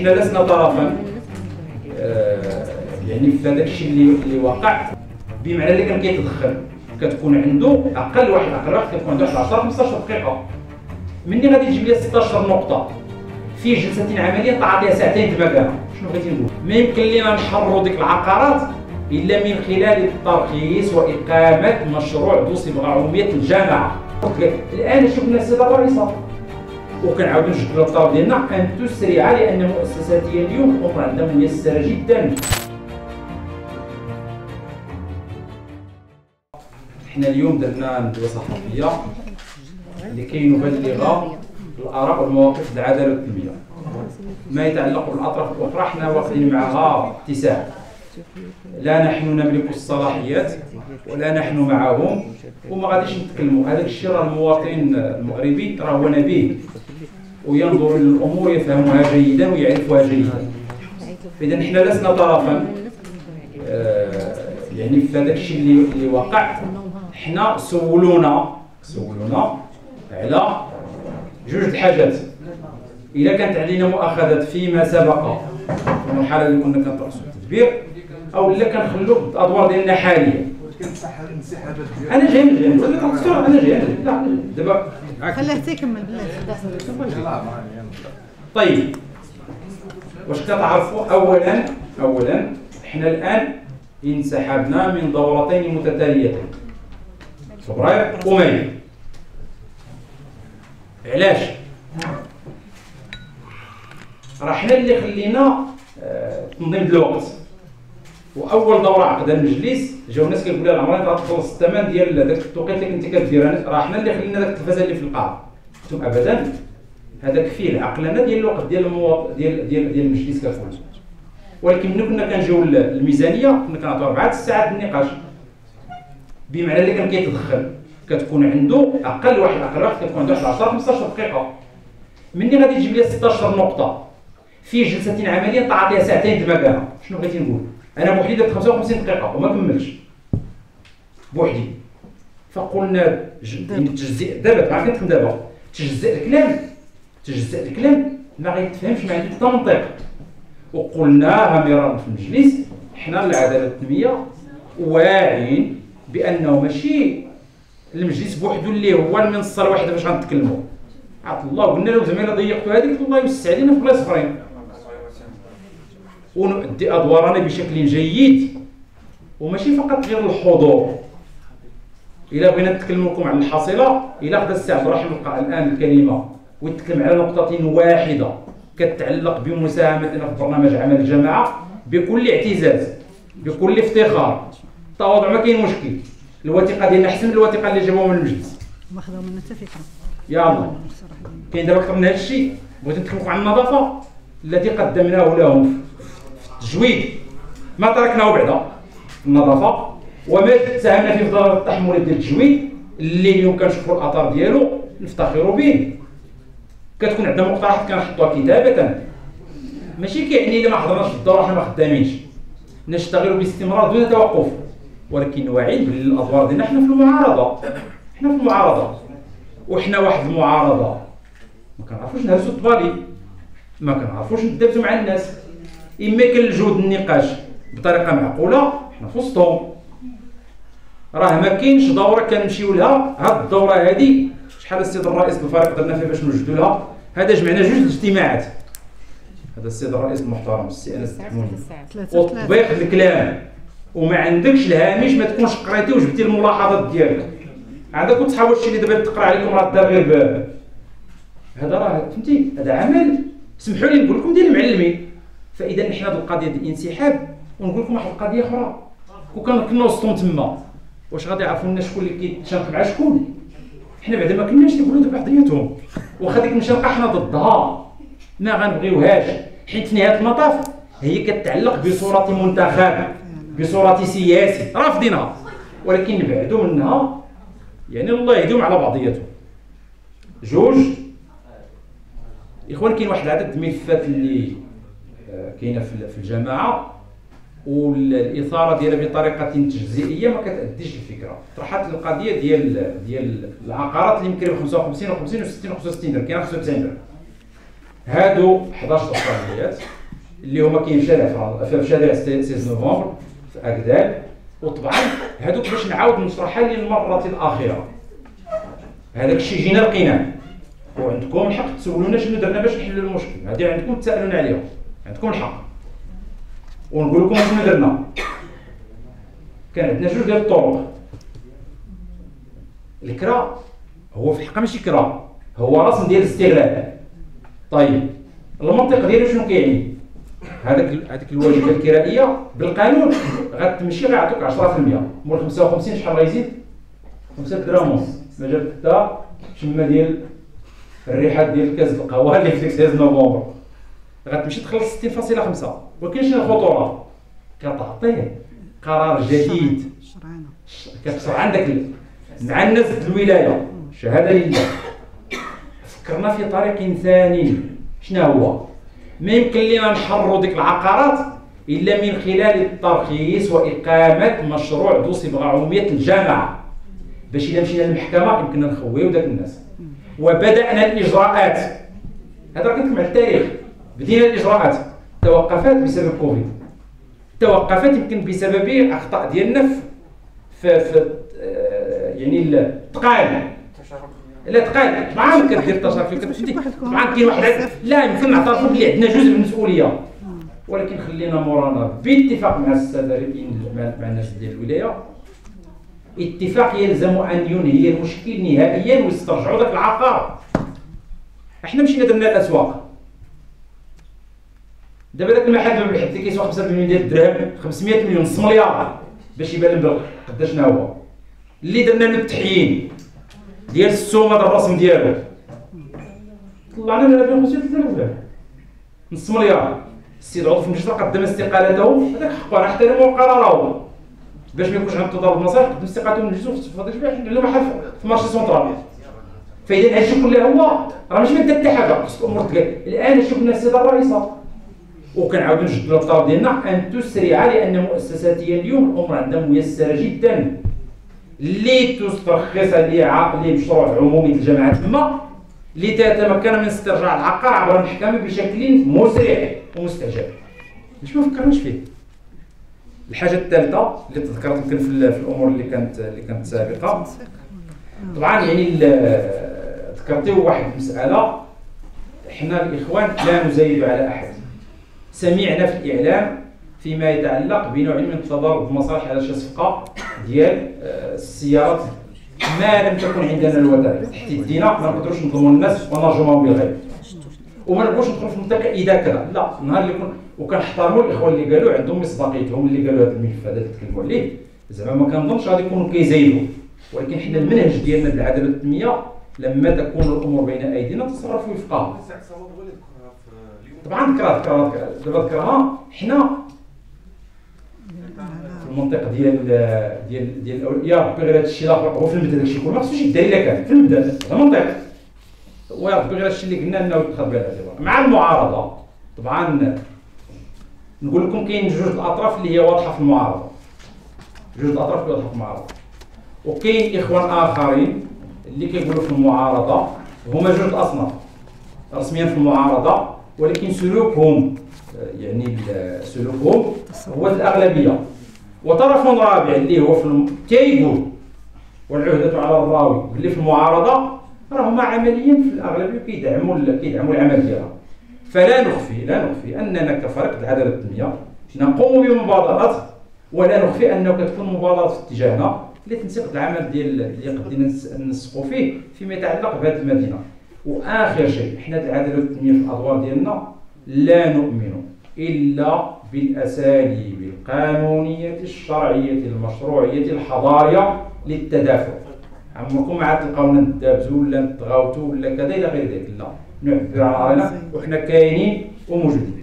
حنا لسنا طرفا. آه، يعني في هذاك الشيء اللي اللي وقع بمعنى اللي كان كيتدخل. كتكون عنده أقل واحد أقل واحد كتكون عنده 10 15 دقيقة. مني غادي تجيب لي 16 نقطة. في جلسة عملية تعطيها ساعتين تبقى شنو بغيتي نقول؟ ما يمكن لنا نحرروا ديك العقارات إلا من خلال الترخيص وإقامة مشروع ذو صبغه عموميه الجامعة. الآن شفنا السيدة الرئيسة. وكنعاودوا نجدوا الطلب ديالنا. ان تسرع لأن مؤسساتي اليوم الأمور عندها ميسرة جدا. حنا اليوم درنا ندوه صحفيه لكي نبلغ الآراء والمواقف العدالة والتنميه ما يتعلق بالأطراف الأخرى حنا واخدين معها اتساع. لا نحن نملك الصلاحيات ولا نحن معهم. وما غاديش نتكلموا. هذا الشيء راه المواطن المغربي راه هو نبيه. وينظر للأمور يفهمها جيدا ويعرفها جيدا. إذا نحن لسنا طرفا. آه، يعني في هذاك الشيء اللي اللي وقع حنا سولونا سولونا على جوج الحاجات. إذا كانت علينا مؤاخذات فيما سبق في المرحله اللي كنا كنطرسوا التدبير أو إلا كنخلوه بالادوار ديالنا حاليا. أنا جاي من جاي أنا جاي. لا دابا. خليه حتى يكمل بالله. طيب. واش كتعرفوا؟ اولا اولا إحنا الآن انسحبنا من دورتين متتاليتين. فبراير ومايو علاش؟ راه حنا اللي خلينا آه، تنظيم الوقت وأول دورة عقدها المجلس جاو الناس كيقول لها العمران غتخلص الثمن ديال داك التوقيت اللي كنتي كدير راه حنا اللي خلينا داك التلفازه اللي في القاعة. قلت ابدا هذاك فيه العقلانة ديال الوقت ديال المواطن ديال ديال ديال المجلس ككل ولكن ملي كنا كنجيو للميزانيه كنا كنعطيو أربعة ساعات النقاش. بمعنى اللي كان كيتدخل كتكون عنده أقل واحد أقل واحد كتكون عنده 10 15 دقيقة. مني غادي تجيب لي 16 نقطة. في جلسة عملية تعطيها ساعتين تبقى شنو بغيتي نقول؟ أنا بوحدي درت 55 دقيقة وما كملتش بوحدي. فقلنا يعني تجزئ دابا عارف كنتكلم دابا؟ تجزئ الكلام. تجزئ الكلام. ما غيتفهمش ما عنده حتى منطق وقلناها مرارا في المجلس حنا العداله التنمية واعيين بأنه ماشي المجلس بوحدو اللي هو المنصة الوحيده باش غنتكلموا عطا الله قلنا لهم زعما إلا ضيقتوا هذيك الله يوسع علينا في بلايص أخرين. ونؤدي ادوارنا بشكل جيد. وماشي فقط غير الحضور. إلا بغينا نتكلم لكم عن الحصيلة إلا خدا السي عبد الرحيم يلقى الآن الكلمة ويتكلم على نقطة واحدة كتعلق بمساهمتنا في برنامج عمل الجماعة بكل اعتزاز بكل افتخار. التواضع ما كاين مشكل. الوثيقة ديالنا أحسن من الوثيقة اللي جابوها من المجلس. ماخذة منها حتى فكرة. يلا كاين دابا أكثر من هذا الشيء؟ بغيت نتكلموا عن النظافة الذي قدمناه لهم. التجويد ما تركناه بعدا النظافة. وما ساهمنا في افضل التحمل ديال التجويد اللي اليوم كنشوفوا الأثار ديالو نفتخروا به. كتكون عندنا مقترحات كنحطوها كتابة. ماشي كيعني إلا ما حضرناش الدورة حنا ما خدامينش. نشتغل باستمرار دون توقف. ولكن واعيين باللي الادوار ديالنا. حنا في المعارضة. حنا في المعارضة. وحنا واحد المعارضة. ما كنعرفوش نهزوا الطبالي. ما كنعرفوش ندابزوا مع الناس. اما كنلجوا النقاش بطريقة معقولة حنا في وسطهم. راه ما كاينش دورة كنمشيو لها. هاد الدورة هادي شحال السيد الرئيس بالفريق درنا فيها باش نوجدوا لها؟ هذا جمعنا جوج الاجتماعات. هذا السيد الرئيس المحترم السي أنس التحموني وتطبيق الكلام. وما عندكش الهامش ما تكونش قريتي وجبتي الملاحظات ديالك. عندك وتصحاب الشيء اللي دابا تقرا عليكم راه دار غير باب. هذا راه فهمتي هذا عمل. سمحوا لي نقول لكم ديال المعلمين. فإذا حنا هذه القضية ديال الانسحاب ونقول لكم واحد القضية أخرى. كون كان وسطهم تما. واش غادي يعرفوا الناس شكون اللي كيتشارك مع شكون؟ حنا بعدا ما كناش نقولوا دابا بعضياتهم واخا ديك المشاركه حنا ضدها. ما غنبغيوهاش حيت في نهاية المطاف هي كتعلق بصورة منتخب بصورة سياسي. رافضينها ولكن نبعدوا منها يعني الله يهديهم على بعضياتهم. جوج. إخوان كاين واحد العدد من الملفات اللي كاينة في الجماعه والإثارة ديالها بطريقة تجزئية ما كتأديش الفكرة. طرحت القضية ديال ديال العقارات اللي يمكن 55 و50 و60 و65 درهم كاينة 95 درهم. هادو 11 تصريحات اللي هما كاين في شارع في شارع 16 نوفمبر في أكدال. وطبعا هادوك باش نعاود نشرحها للمرة الأخيرة. هذاك الشيء جينا لقيناه. وعندكم الحق تسولونا شنو درنا باش نحلوا المشكل. هذه عندكم تسالون عليها. عندكم الحق ونقول لكم شنو درنا. كان عندنا جوج ديال الطرق. الكرا هو في الحقيقة ماشي كرا هو رسم ديال الاستغلال. طيب المنطق ديالو شنو كيعني؟ هذاك هذيك الواجبات الكرائية بالقانون غتمشي غيعطوك 10% مول 55 شحال غيزيد 5 درهم ونص ما جاب حتى شمة ديال الريحات ديال كاس القهوة اللي في 16 نوفمبر. غتمشي تخلص 60.5 ولكن شنو الخطوره كتعطيه قرار جديد. كتقصر عندك مع الناس الولاية. شهادة لله. فكرنا في طريق ثاني شنو هو؟ ما يمكن لنا نحرروا ديك العقارات إلا من خلال الترخيص وإقامة مشروع ذو صبغة عمومية الجامعة. باش إلا مشينا للمحكمة يمكننا نخويو داك الناس. وبدأنا الإجراءات. هذا كنتكلم على التاريخ. بدينا الإجراءات. توقفات بسبب كوفيد. توقفت يمكن بسبب أخطاء ديالنا في في, في آه، يعني التقال لا تقال. طبعا كدير التشارك كتدي طبعا كاين واحد لا يمكن نعترفوا بلي عندنا جزء من المسؤولية. ولكن خلينا مورانا باتفاق مع السادة مع الناس ديال الولاية. اتفاق يلزم أن ينهي المشكل نهائيا ويسترجعوا ذاك العقار. إحنا مشينا درنا الأسواق. دابا ذاك المحل بالحد اللي كيسوى 5 مليون ديال الدرهم 500 مليون نص مليار باش يبان البلق قداش هو؟ اللي درنا له التحيين ديال السومة ديال الرسم ديالو. طلعنا لنا 2500 نص مليار. السيد عضو في المجلس قدم استقالته. هذاك حقه أنا احترمه قراره باش ما يكونش عنده تضارب المصالح قدم استقالته من المجلس في هذا الشباب عنده محل في مارشي سونترال. فإذا هادشي كله هو راه ماشي بدا حتى حاجة. خص الأمور تقال الان شفنا السيدة الرئيسة. وكنعاودو نجدوا الطلب ديالنا أن تسرع لأن مؤسساتيا اليوم الأمور عندها ميسرة جدا. اللي تسترخص لمشروع عمومي الجامعة تما لتتمكن من استرجاع العقار عبر المحكمة بشكل مسرع ومستجاب. باش ما فكرناش فيه. الحاجة الثالثة اللي تذكرت يمكن في, الأمور اللي كانت اللي كانت سابقة. طبعا يعني ذكرتي واحد المساله إحنا الإخوان لا نزايد على أحد. سمعنا في الإعلام فيما يتعلق بنوع من تضارب المصالح على شي صفقه ديال آه، السيارات. ما لم تكن عندنا الوثائق. تحت يدينا ما نقدروش نظلموا الناس ونرجمهم بالغيب. وما نبغوش ندخلوا في المنطقة إذا كذا. لا النهار اللي كن وكنحترموا الإخوان اللي قالوا عندهم مصداقيتهم اللي قالوا هذا الملف هذا اللي تكلموا عليه. زعما ما كنظنش غادي يكونوا كيزايدوا ولكن حنا المنهج ديالنا العداله والتنميه لما تكون الأمور بين أيدينا تصرفوا وفقها طبعا ذكرها ذكرها دابا ذكرها حنا في المنطقة ديال ديال ديال يا ربي غير هذا الشيء هو في المبدا داكشي كله ما خصوش يداري كان في المبدا هذا المنطق ويا ربي غير هذا الشيء اللي قلنا انه يتخذ به الاعتبار مع المعارضة طبعا نقول لكم كاين جوج الأطراف اللي هي واضحة في المعارضة. جوج الأطراف اللي واضحة في المعارضة. وكاين إخوان آخرين اللي كيقولوا في المعارضة هما جوج الاصناف رسميا في المعارضة ولكن سلوكهم يعني سلوكهم هو الأغلبية. وطرف رابع اللي هو في كيقول والعهدة على الراوي اللي في المعارضة راهما عمليا في الأغلبية كيدعموا كيدعموا العمل ديالها. فلا نخفي لا نخفي أننا كفريق العداله التنميه نقوم بمبادرات ولا نخفي أنه كتكون مبادرات في اتجاهنا. اللي تنسق العمل ديال اللي قدينا نسقوا فيه فيما يتعلق بهذه المدينة. وآخر شيء حنا العدالة التنميه في الأدوار ديالنا لا نؤمن إلا بالأساليب القانونية الشرعية المشروعية الحضارية للتدافع. عمركم ما عاد تلقاونا ندابزوا ولا نتغاوتوا ولا كذا إلى غير ذلك. لا نعبر على رأينا وحنا كاينين وموجودين.